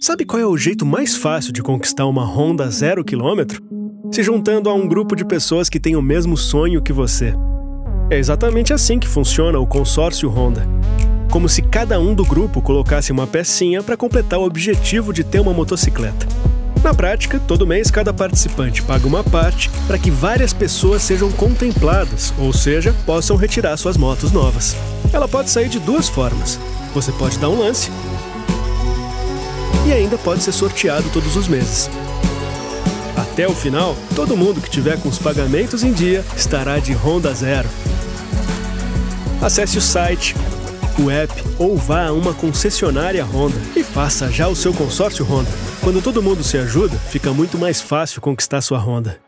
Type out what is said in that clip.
Sabe qual é o jeito mais fácil de conquistar uma Honda zero quilômetro? Se juntando a um grupo de pessoas que têm o mesmo sonho que você. É exatamente assim que funciona o consórcio Honda. Como se cada um do grupo colocasse uma pecinha para completar o objetivo de ter uma motocicleta. Na prática, todo mês cada participante paga uma parte para que várias pessoas sejam contempladas, ou seja, possam retirar suas motos novas. Ela pode sair de duas formas. Você pode dar um lance e ainda pode ser sorteado todos os meses. Até o final, todo mundo que tiver com os pagamentos em dia estará de Honda Zero. Acesse o site, o app ou vá a uma concessionária Honda e faça já o seu consórcio Honda. Quando todo mundo se ajuda, fica muito mais fácil conquistar sua Honda.